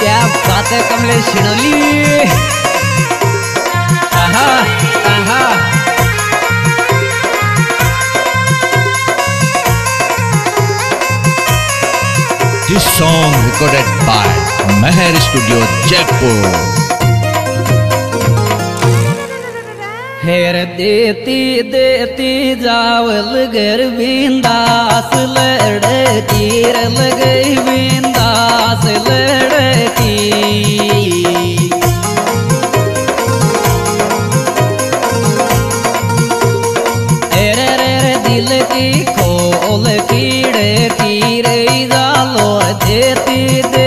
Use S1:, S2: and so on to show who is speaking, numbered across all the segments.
S1: क्या बात है Kamlesh
S2: This song recorded by Meher Studio Jaipur.
S1: हेर देती देती जावल गर बिंदास लड़की रल गई बिंदास लड़की दिल की खोल कीड़े कीड़े जालो देती देती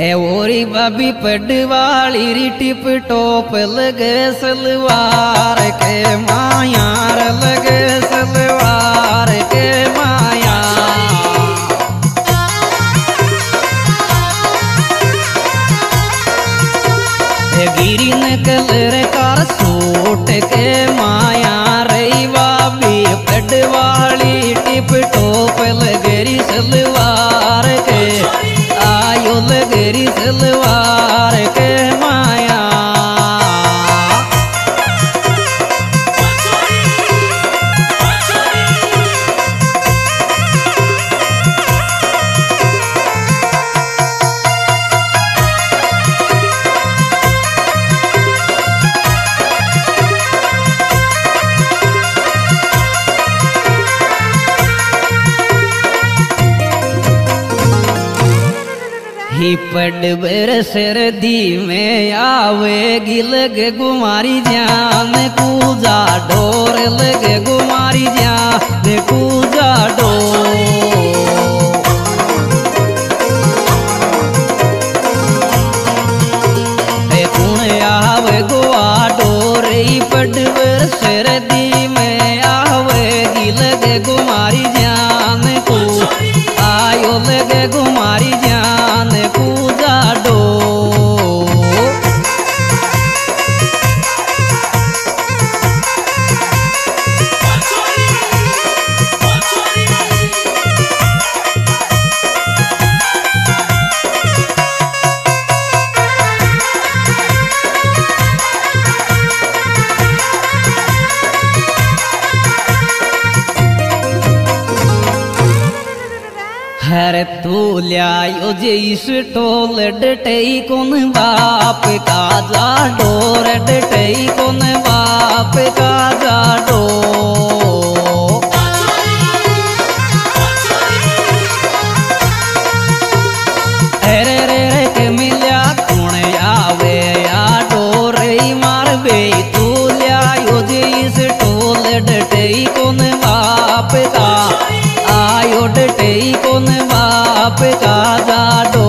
S1: ओरी बाबी पडवाली री टिप टोप लगे सलवार के मायार लगे सलवार के माया ही पड बर सरदी में आवे गिलग गुमारी जान पूजा डोर, लगे गुमारी जान पूजा डोर। ल्यायो जैस टोल डटई कौन बाप का जा डोर डटई कौन बाप का जा डो अरे रे मार बे तू ल्यायो जैस बाप का आयो डटई कौन बाप का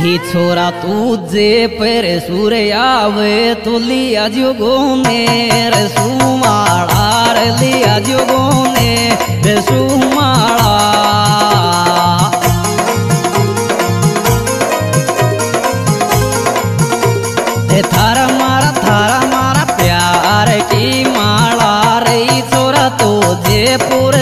S1: ही छोरा तुझे पर सुर आवे तू लिया जोगोने रसुमाड़ा रे लिया जोगोने रसुमाड़ा ए थारा मारा थारा मारा प्यार की माला, रे छोरा तो जयपुर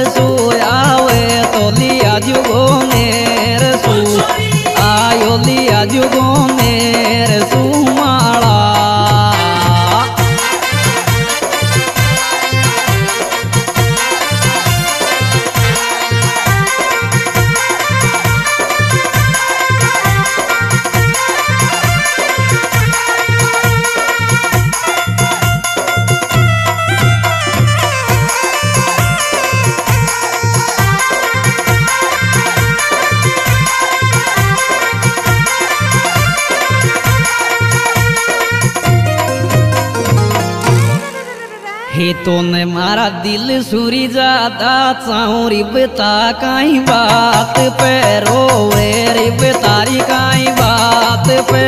S1: हे तो ने मारा दिल सुरी जाता चाऊरी बता काई बात पे रोवे, रिब तारी काई बात पे